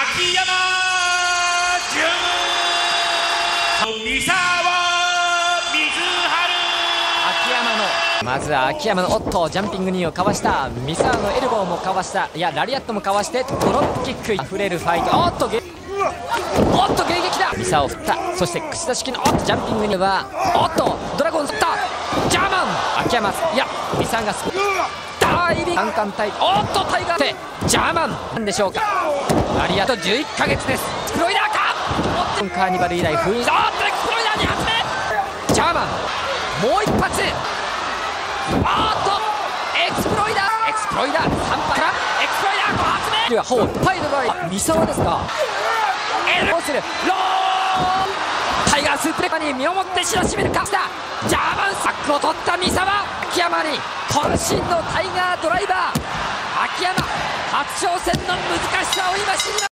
秋山純三沢水春秋山のまずは秋山のおっとジャンピング2をかわした三沢のエルボーもかわした。いやラリアットもかわしてドロップキック。あふれるファイトおっとげおっと迎撃だ三沢を振った。そして口出し式のおっとジャンピングにはおっとドラゴン振ったジャーマン。秋山いや三沢がスポダイビングカンカンタイ。おっとタイガー。ってジャーマンなんでしょうか。ラリアット11ヶ月です。クロイダーか。カーニバル以来封印。おっとエクスプロイダー2発目ジャーマン。もう一発。おっとエクスプロイダー。エクスプロイダー3発からエクスプロイダー5発目はほうパイドライ三沢ですかえどうするロータイガースープレカに身をもって知らしめるかジャーマンサックを取った三沢秋山に渾身のタイガードライバー。秋山初挑戦の難しさを今知りま